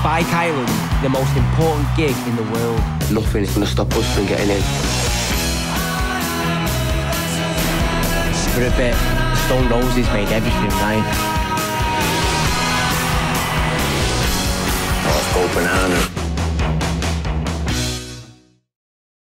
Spike Island, the most important gig in the world. Nothing is going to stop us from getting in. For a bit, Stone Roses made everything right.